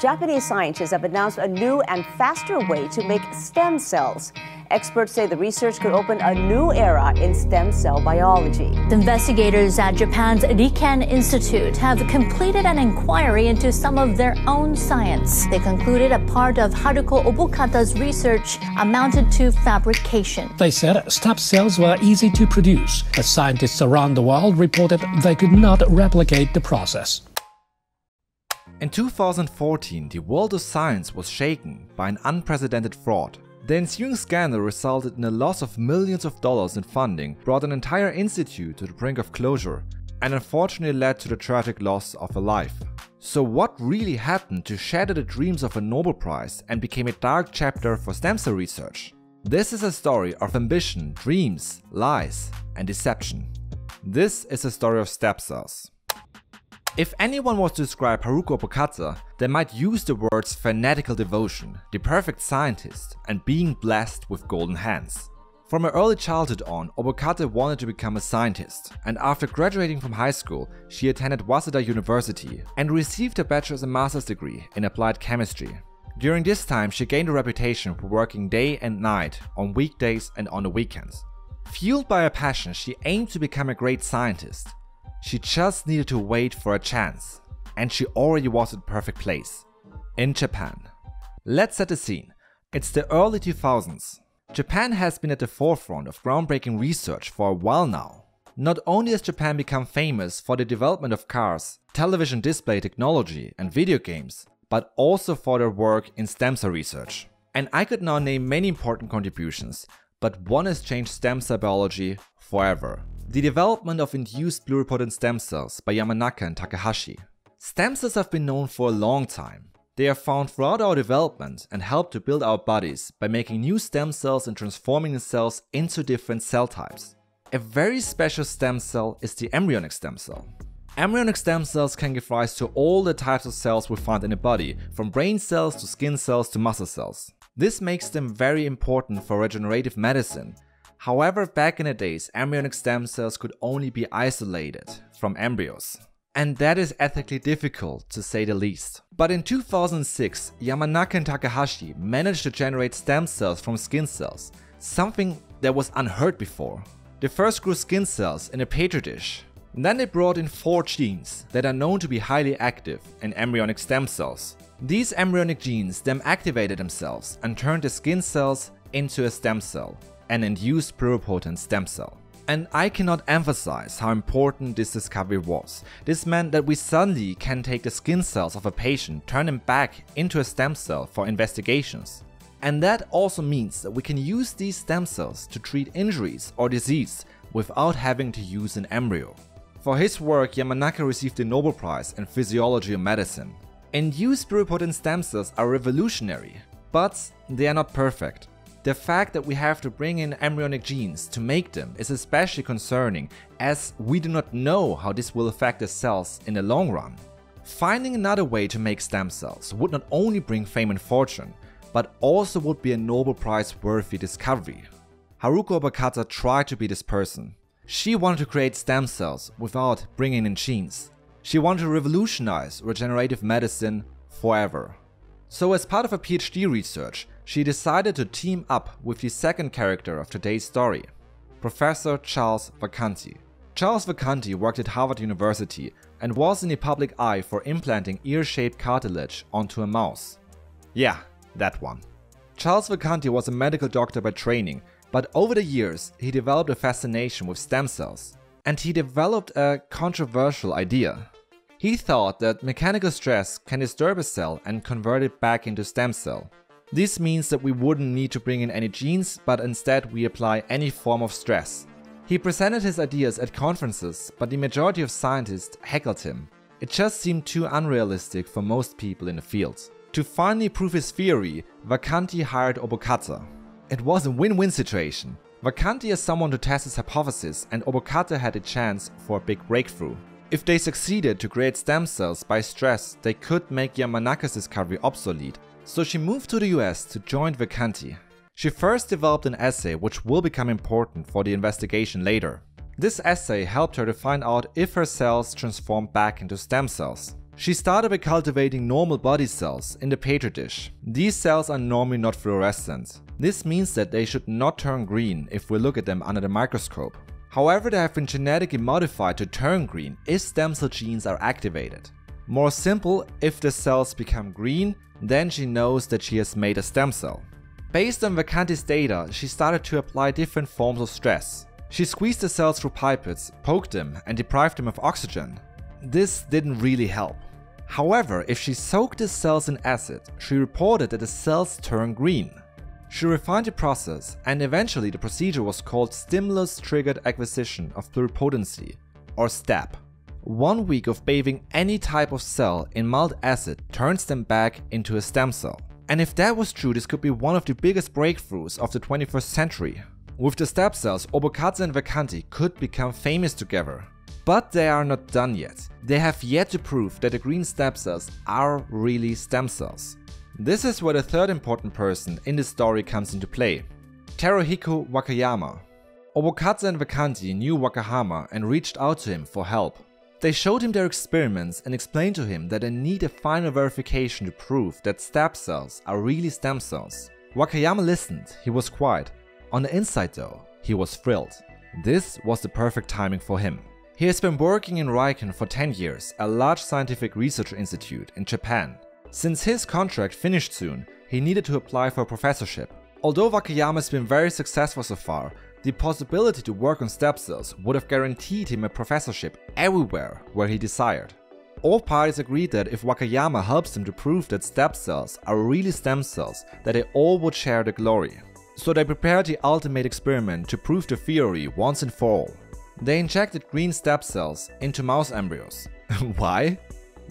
Japanese scientists have announced a new and faster way to make stem cells. Experts say the research could open a new era in stem cell biology. The investigators at Japan's Riken Institute have completed an inquiry into some of their own science. They concluded a part of Haruko Obokata's research amounted to fabrication. They said STAP cells were easy to produce, as scientists around the world reported they could not replicate the process. In 2014, the world of science was shaken by an unprecedented fraud. The ensuing scandal resulted in a loss of millions of dollars in funding, brought an entire institute to the brink of closure, and unfortunately led to the tragic loss of a life. So what really happened to shatter the dreams of a Nobel Prize and became a dark chapter for stem cell research? This is a story of ambition, dreams, lies, and deception. This is a story of STAP cells. If anyone was to describe Haruko Obokata, they might use the words fanatical devotion, the perfect scientist, and being blessed with golden hands. From her early childhood on, Obokata wanted to become a scientist, and after graduating from high school, she attended Waseda University and received a bachelor's and master's degree in applied chemistry. During this time, she gained a reputation for working day and night, on weekdays and on the weekends. Fueled by her passion, she aimed to become a great scientist, she just needed to wait for a chance, and she already was at the perfect place in Japan. Let's set the scene. It's the early 2000s. Japan has been at the forefront of groundbreaking research for a while now. Not only has Japan become famous for the development of cars, television display technology, and video games, but also for their work in stem cell research. And I could now name many important contributions, but one has changed stem cell biology forever the development of induced pluripotent stem cells by Yamanaka and Takahashi. Stem cells have been known for a long time. They are found throughout our development and help to build our bodies by making new stem cells and transforming the cells into different cell types. A very special stem cell is the embryonic stem cell. Embryonic stem cells can give rise to all the types of cells we find in the body, from brain cells to skin cells to muscle cells. This makes them very important for regenerative medicine However, back in the days, embryonic stem cells could only be isolated from embryos. And that is ethically difficult to say the least. But in 2006, Yamanaka and Takahashi managed to generate stem cells from skin cells, something that was unheard before. They first grew skin cells in a petri dish. Then they brought in four genes that are known to be highly active in embryonic stem cells. These embryonic genes then activated themselves and turned the skin cells into a stem cell an induced pluripotent stem cell. And I cannot emphasize how important this discovery was. This meant that we suddenly can take the skin cells of a patient, turn them back into a stem cell for investigations. And that also means that we can use these stem cells to treat injuries or disease without having to use an embryo. For his work, Yamanaka received the Nobel Prize in Physiology of Medicine. And induced pluripotent stem cells are revolutionary, but they are not perfect. The fact that we have to bring in embryonic genes to make them is especially concerning as we do not know how this will affect the cells in the long run. Finding another way to make stem cells would not only bring fame and fortune, but also would be a Nobel Prize worthy discovery. Haruko Obokata tried to be this person. She wanted to create stem cells without bringing in genes. She wanted to revolutionize regenerative medicine forever. So as part of her PhD research, she decided to team up with the second character of today's story, Professor Charles Vacanti. Charles Vacanti worked at Harvard University and was in the public eye for implanting ear-shaped cartilage onto a mouse. Yeah, that one. Charles Vacanti was a medical doctor by training, but over the years he developed a fascination with stem cells. And he developed a controversial idea. He thought that mechanical stress can disturb a cell and convert it back into stem cell. This means that we wouldn't need to bring in any genes, but instead we apply any form of stress. He presented his ideas at conferences, but the majority of scientists heckled him. It just seemed too unrealistic for most people in the field. To finally prove his theory, Vacanti hired Obokata. It was a win-win situation. Vacanti is someone to test his hypothesis and Obokata had a chance for a big breakthrough. If they succeeded to create stem cells by stress, they could make Yamanaka's discovery obsolete so she moved to the US to join Vacanti. She first developed an assay which will become important for the investigation later. This assay helped her to find out if her cells transformed back into stem cells. She started by cultivating normal body cells in the petri dish. These cells are normally not fluorescent. This means that they should not turn green if we look at them under the microscope. However, they have been genetically modified to turn green if stem cell genes are activated. More simple, if the cells become green, then she knows that she has made a stem cell. Based on Vacanti's data, she started to apply different forms of stress. She squeezed the cells through pipettes, poked them, and deprived them of oxygen. This didn't really help. However, if she soaked the cells in acid, she reported that the cells turned green. She refined the process, and eventually the procedure was called Stimulus Triggered Acquisition of Pluripotency, or STAP. One week of bathing any type of cell in mild acid turns them back into a stem cell. And if that was true, this could be one of the biggest breakthroughs of the 21st century. With the STAP cells, Obokata and Vacanti could become famous together, but they are not done yet. They have yet to prove that the green STAP cells are really stem cells. This is where the third important person in the story comes into play. Teruhiko Wakayama. Obokata and Vacanti knew Wakayama and reached out to him for help. They showed him their experiments and explained to him that they need a final verification to prove that STAP cells are really stem cells. Wakayama listened, he was quiet. On the inside though, he was thrilled. This was the perfect timing for him. He has been working in Riken for 10 years, a large scientific research institute in Japan. Since his contract finished soon, he needed to apply for a professorship. Although Wakayama has been very successful so far, the possibility to work on stem cells would have guaranteed him a professorship everywhere where he desired. All parties agreed that if Wakayama helps them to prove that STAP cells are really stem cells, that they all would share the glory. So they prepared the ultimate experiment to prove the theory once and for all. They injected green stem cells into mouse embryos. Why?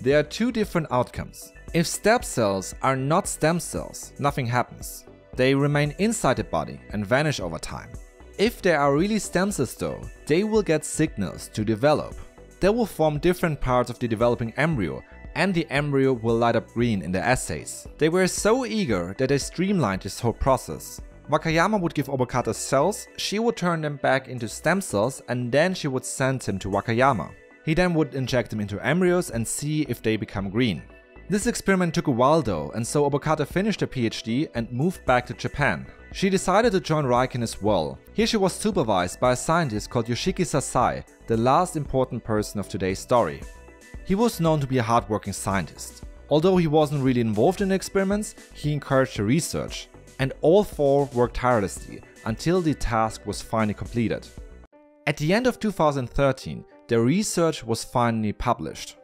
There are two different outcomes. If STAP cells are not stem cells, nothing happens. They remain inside the body and vanish over time. If they are really stem cells though, they will get signals to develop. They will form different parts of the developing embryo and the embryo will light up green in the assays. They were so eager that they streamlined this whole process. Wakayama would give Obokata cells, she would turn them back into stem cells and then she would send him to Wakayama. He then would inject them into embryos and see if they become green. This experiment took a while though, and so Obokata finished her PhD and moved back to Japan. She decided to join Riken as well. Here she was supervised by a scientist called Yoshiki Sasai, the last important person of today's story. He was known to be a hardworking scientist. Although he wasn't really involved in the experiments, he encouraged the research, and all four worked tirelessly until the task was finally completed. At the end of 2013, their research was finally published.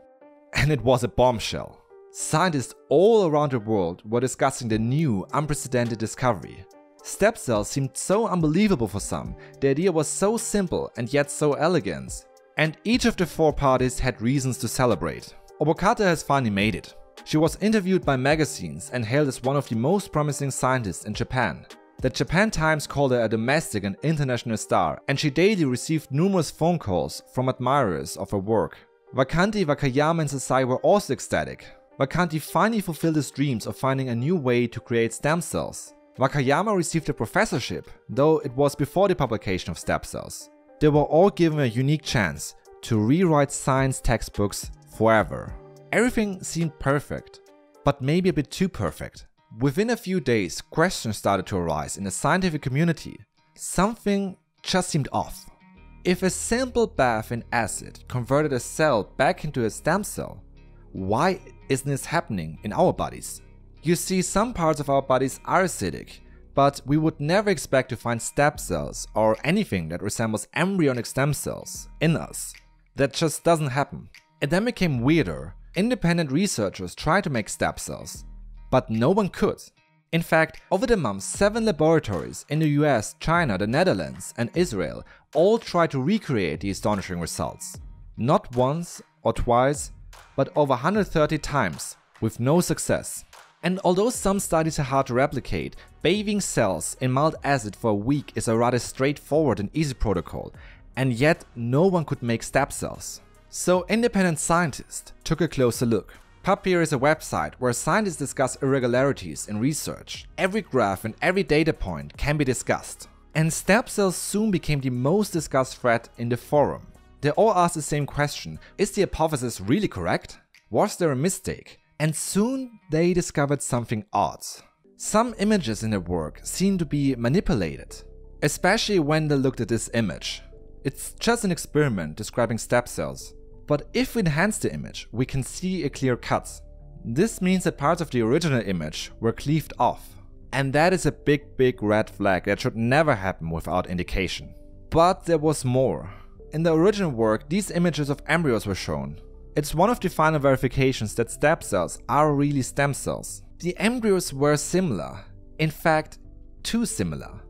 And it was a bombshell. Scientists all around the world were discussing the new, unprecedented discovery. STAP cells seemed so unbelievable for some, the idea was so simple and yet so elegant. And each of the four parties had reasons to celebrate. Obokata has finally made it. She was interviewed by magazines and hailed as one of the most promising scientists in Japan. The Japan Times called her a domestic and international star, and she daily received numerous phone calls from admirers of her work. Vacanti, Wakayama and Sasai were also ecstatic. Vacanti finally fulfilled his dreams of finding a new way to create stem cells. Wakayama received a professorship, though it was before the publication of STAP cells. They were all given a unique chance to rewrite science textbooks forever. Everything seemed perfect, but maybe a bit too perfect. Within a few days, questions started to arise in the scientific community. Something just seemed off. If a simple bath in acid converted a cell back into a stem cell, why isn't this happening in our bodies? You see, some parts of our bodies are acidic, but we would never expect to find stem cells or anything that resembles embryonic stem cells in us. That just doesn't happen. It then became weirder. Independent researchers tried to make stem cells, but no one could. In fact, over the months, seven laboratories in the US, China, the Netherlands, and Israel all tried to recreate the astonishing results. Not once or twice, but over 130 times, with no success. And although some studies are hard to replicate, bathing cells in mild acid for a week is a rather straightforward and easy protocol, and yet no one could make STAP cells. So independent scientists took a closer look. PubPeer is a website where scientists discuss irregularities in research. Every graph and every data point can be discussed. And STAP cells soon became the most discussed thread in the forum. They all asked the same question, is the hypothesis really correct? Was there a mistake? And soon they discovered something odd. Some images in the work seem to be manipulated, especially when they looked at this image. It's just an experiment describing STAP cells, but if we enhance the image, we can see a clear cut. This means that parts of the original image were cleaved off. And that is a big big red flag that should never happen without indication. But there was more. In the original work, these images of embryos were shown. It's one of the final verifications that STAP cells are really stem cells. The embryos were similar, in fact, too similar.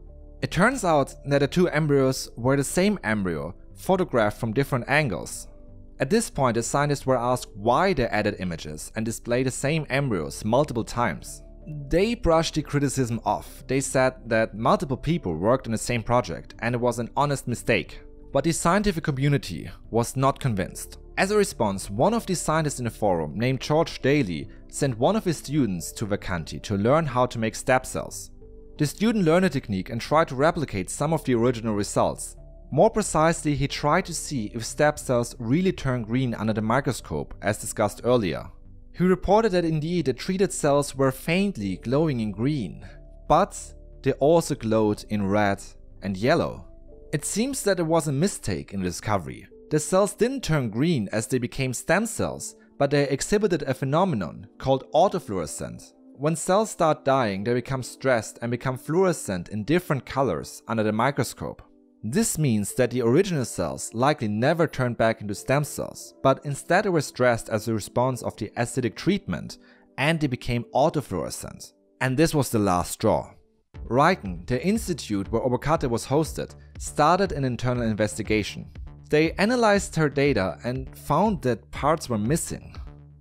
It turns out that the two embryos were the same embryo, photographed from different angles. At this point, the scientists were asked why they added images and displayed the same embryos multiple times. They brushed the criticism off. They said that multiple people worked on the same project and it was an honest mistake. But the scientific community was not convinced. As a response, one of the scientists in the forum, named George Daly, sent one of his students to Vacanti to learn how to make STAP cells. The student learned a technique and tried to replicate some of the original results, more precisely, he tried to see if STAP cells really turn green under the microscope, as discussed earlier. He reported that indeed the treated cells were faintly glowing in green, but they also glowed in red and yellow. It seems that there was a mistake in the discovery. The cells didn't turn green as they became stem cells, but they exhibited a phenomenon called autofluorescence. When cells start dying, they become stressed and become fluorescent in different colors under the microscope. This means that the original cells likely never turned back into stem cells, but instead were stressed as a response of the acidic treatment and they became autofluorescent. And this was the last straw. Riken, the institute where Obokata was hosted, started an internal investigation. They analyzed her data and found that parts were missing.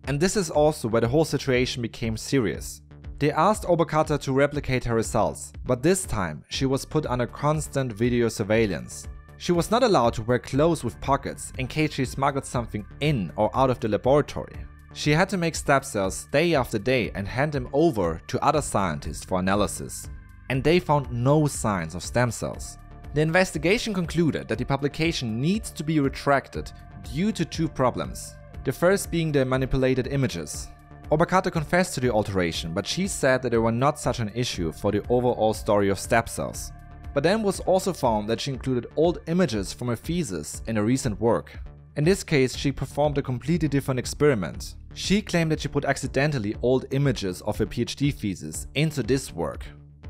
And this is also where the whole situation became serious. They asked Obokata to replicate her results, but this time she was put under constant video surveillance. She was not allowed to wear clothes with pockets in case she smuggled something in or out of the laboratory. She had to make STAP cells day after day and hand them over to other scientists for analysis. And they found no signs of stem cells. The investigation concluded that the publication needs to be retracted due to two problems. The first being the manipulated images. Obokata confessed to the alteration, but she said that they were not such an issue for the overall story of STAP cells. But then was also found that she included old images from her thesis in a recent work. In this case, she performed a completely different experiment. She claimed that she put accidentally old images of her PhD thesis into this work.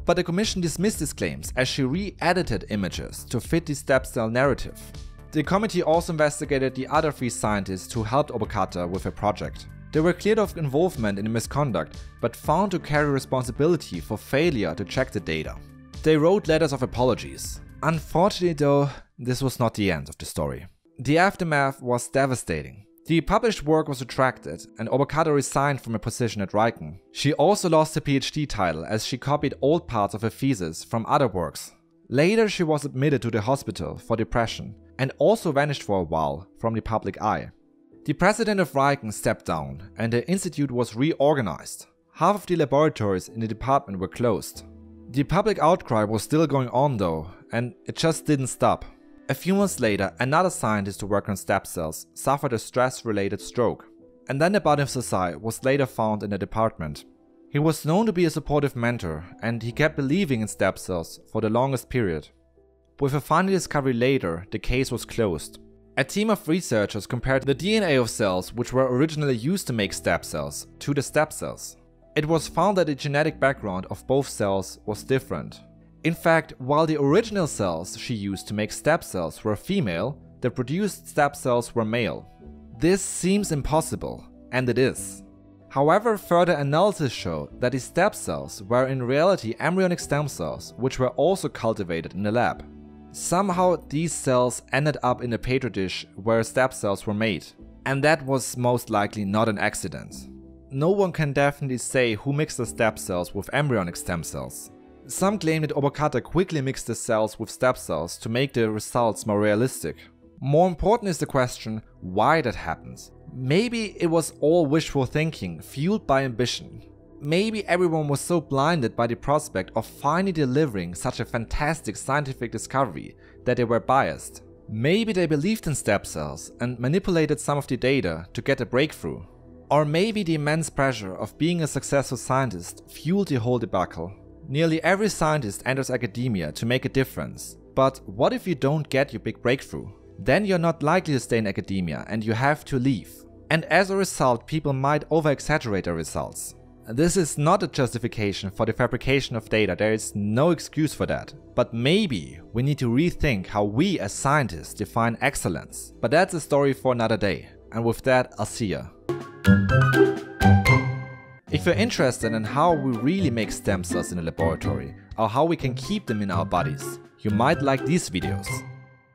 But the commission dismissed these claims as she re-edited images to fit the STAP cell narrative. The committee also investigated the other three scientists who helped Obokata with her project. They were cleared of involvement in misconduct, but found to carry responsibility for failure to check the data. They wrote letters of apologies. Unfortunately though, this was not the end of the story. The aftermath was devastating. The published work was retracted and Obokata resigned from her position at Riken. She also lost her PhD title as she copied old parts of her thesis from other works. Later she was admitted to the hospital for depression and also vanished for a while from the public eye. The president of Riken stepped down and the institute was reorganized. Half of the laboratories in the department were closed. The public outcry was still going on though, and it just didn't stop. A few months later, another scientist who worked on STAP cells suffered a stress-related stroke. And then the body of Sasai was later found in the department. He was known to be a supportive mentor, and he kept believing in STAP cells for the longest period. With a final discovery later, the case was closed, a team of researchers compared the DNA of cells which were originally used to make STAP cells to the STAP cells. It was found that the genetic background of both cells was different. In fact, while the original cells she used to make STAP cells were female, the produced STAP cells were male. This seems impossible, and it is. However, further analysis showed that the STAP cells were in reality embryonic stem cells which were also cultivated in the lab. Somehow these cells ended up in a petri dish where STAP cells were made. And that was most likely not an accident. No one can definitely say who mixed the STAP cells with embryonic stem cells. Some claim that Obokata quickly mixed the cells with STAP cells to make the results more realistic. More important is the question why that happens. Maybe it was all wishful thinking, fueled by ambition. Maybe everyone was so blinded by the prospect of finally delivering such a fantastic scientific discovery that they were biased. Maybe they believed in STAP cells and manipulated some of the data to get a breakthrough. Or maybe the immense pressure of being a successful scientist fueled the whole debacle. Nearly every scientist enters academia to make a difference. But what if you don't get your big breakthrough? Then you're not likely to stay in academia and you have to leave. And as a result, people might over exaggerate their results. This is not a justification for the fabrication of data, there is no excuse for that. But maybe we need to rethink how we as scientists define excellence. But that's a story for another day. And with that, I'll see ya. If you're interested in how we really make stem cells in a laboratory, or how we can keep them in our bodies, you might like these videos.